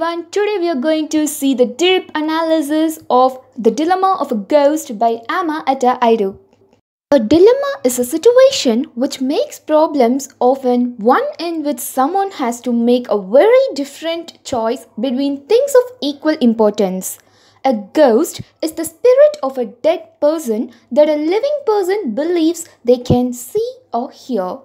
everyone. Today we are going to see the deep analysis of The Dilemma of a Ghost by Ama Ata Aidoo. A dilemma is a situation which makes problems often one in which someone has to make a very different choice between things of equal importance. A ghost is the spirit of a dead person that a living person believes they can see or hear.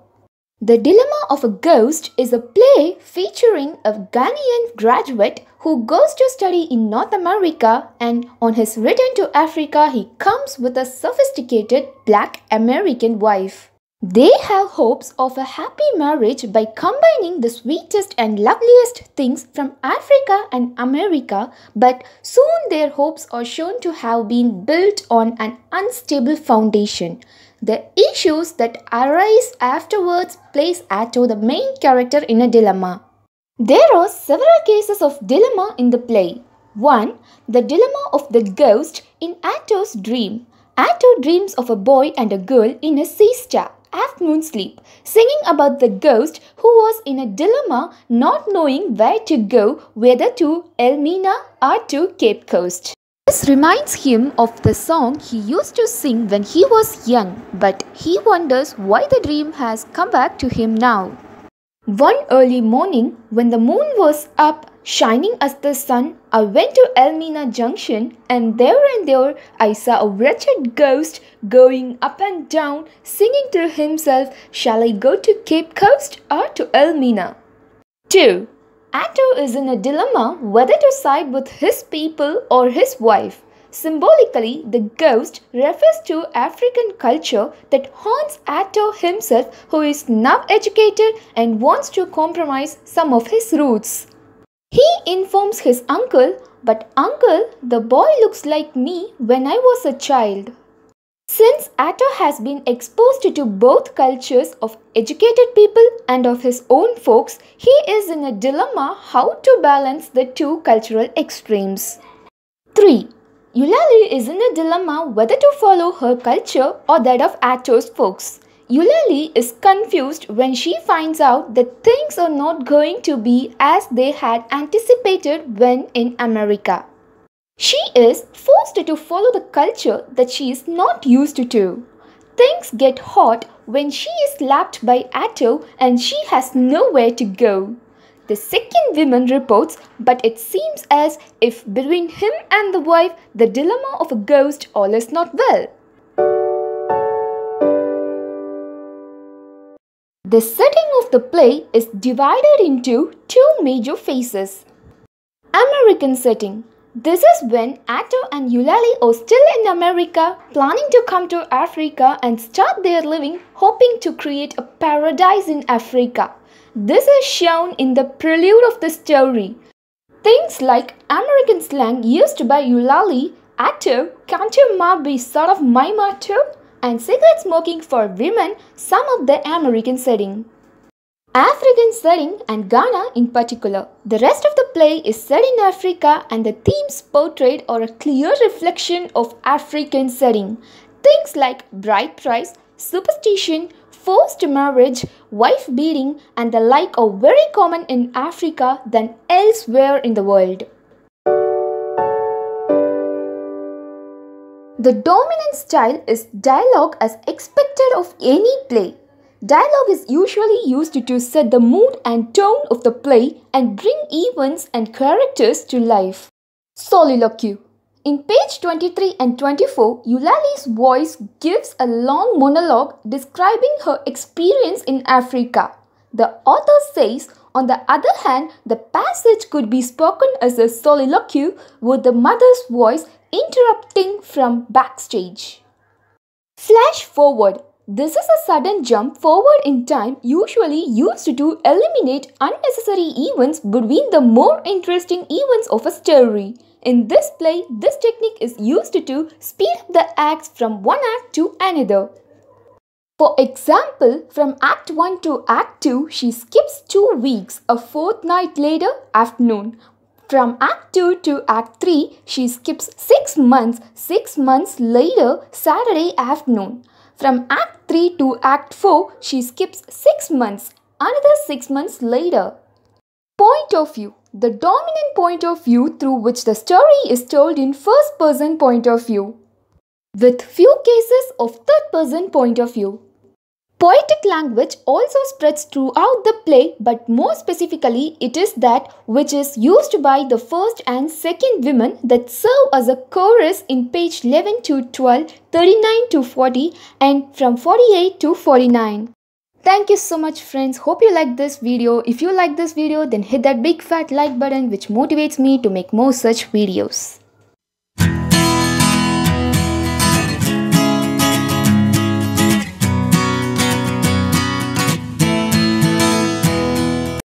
The Dilemma of a Ghost is a play featuring a Ghanaian graduate who goes to study in North America and on his return to Africa he comes with a sophisticated black American wife. They have hopes of a happy marriage by combining the sweetest and loveliest things from Africa and America, but soon their hopes are shown to have been built on an unstable foundation. The issues that arise afterwards place Ato the main character in a dilemma. There are several cases of dilemma in the play. 1. The dilemma of the ghost in Ato's dream. Ato dreams of a boy and a girl in a siesta, afternoon sleep, singing about the ghost who was in a dilemma not knowing where to go, whether to Elmina or to Cape Coast. This reminds him of the song he used to sing when he was young, but he wonders why the dream has come back to him now. One early morning, when the moon was up, shining as the sun, I went to Elmina Junction, and there and there I saw a wretched ghost going up and down, singing to himself, Shall I go to Cape Coast or to Elmina? 2. Ato is in a dilemma whether to side with his people or his wife. Symbolically, the ghost refers to African culture that haunts Ato himself, who is now educated and wants to compromise some of his roots. He informs his uncle, but uncle, the boy looks like me when I was a child. Since Ato has been exposed to both cultures of educated people and of his own folks, he is in a dilemma how to balance the two cultural extremes. 3. Eulalie is in a dilemma whether to follow her culture or that of Ato's folks. Eulalie is confused when she finds out that things are not going to be as they had anticipated when in America. She is forced to follow the culture that she is not used to. Things get hot when she is slapped by Ato and she has nowhere to go. The second woman reports, but it seems as if between him and the wife, the dilemma of a ghost all is not well. The setting of the play is divided into two major phases. American setting this is when Ato and Eulalie are still in America, planning to come to Africa and start their living, hoping to create a paradise in Africa. This is shown in the prelude of the story. Things like American slang used by Eulalie, Ato, can't your ma be sort of my too? And cigarette smoking for women, some of the American setting. African setting and Ghana in particular. The rest of the play is set in Africa and the themes portrayed are a clear reflection of African setting. Things like bride price, superstition, forced marriage, wife beating and the like are very common in Africa than elsewhere in the world. The dominant style is dialogue as expected of any play. Dialogue is usually used to set the mood and tone of the play and bring events and characters to life. Soliloquy In page 23 and 24, Eulalie's voice gives a long monologue describing her experience in Africa. The author says, on the other hand, the passage could be spoken as a soliloquy with the mother's voice interrupting from backstage. Flash forward this is a sudden jump forward in time usually used to eliminate unnecessary events between the more interesting events of a story. In this play, this technique is used to speed up the acts from one act to another. For example, from Act 1 to Act 2, she skips 2 weeks, a fortnight later, afternoon. From Act 2 to Act 3, she skips 6 months, 6 months later, Saturday afternoon. From Act 3 to Act 4, she skips 6 months, another 6 months later. Point of view. The dominant point of view through which the story is told in first person point of view. With few cases of third person point of view. Poetic language also spreads throughout the play, but more specifically, it is that which is used by the first and second women that serve as a chorus in page 11 to 12, 39 to 40, and from 48 to 49. Thank you so much friends. Hope you like this video. If you like this video, then hit that big fat like button which motivates me to make more such videos.